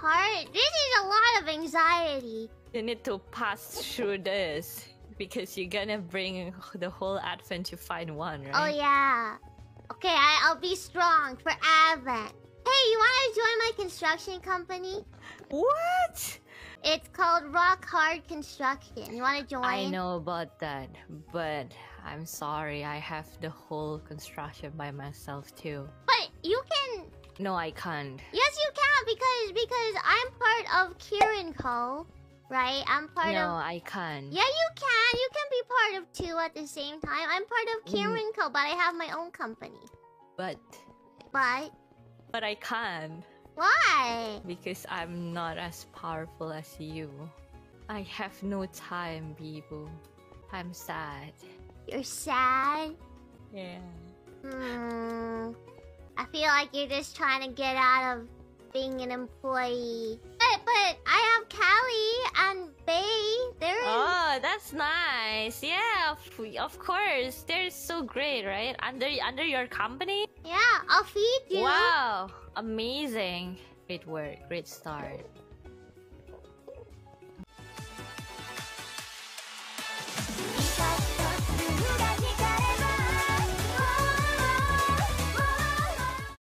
hard. This is a lot of anxiety. You need to pass through this because you're gonna bring the whole advent to find one, right? Oh yeah. Okay, I, I'll be strong for Advent. Hey, you wanna join my construction company? What? It's called Rock Hard Construction. You wanna join? I know about that, but I'm sorry. I have the whole construction by myself too. But you can. No, I can't. Yes, you can because because I'm part of Co. Right? I'm part no, of. No, I can't. Yeah, you can. You can be part of two at the same time. I'm part of Mm. Kieran Co. But I have my own company. But But but I can't why? because I'm not as powerful as you. I have no time, Biboo. I'm sad. You're sad. Yeah. Hmm. I feel like you're just trying to get out of being an employee. But but I that's nice. Yeah, of, of course. They're so great, right? Under under your company? yeah. I'll feed you. Wow, amazing. Great work. Great start.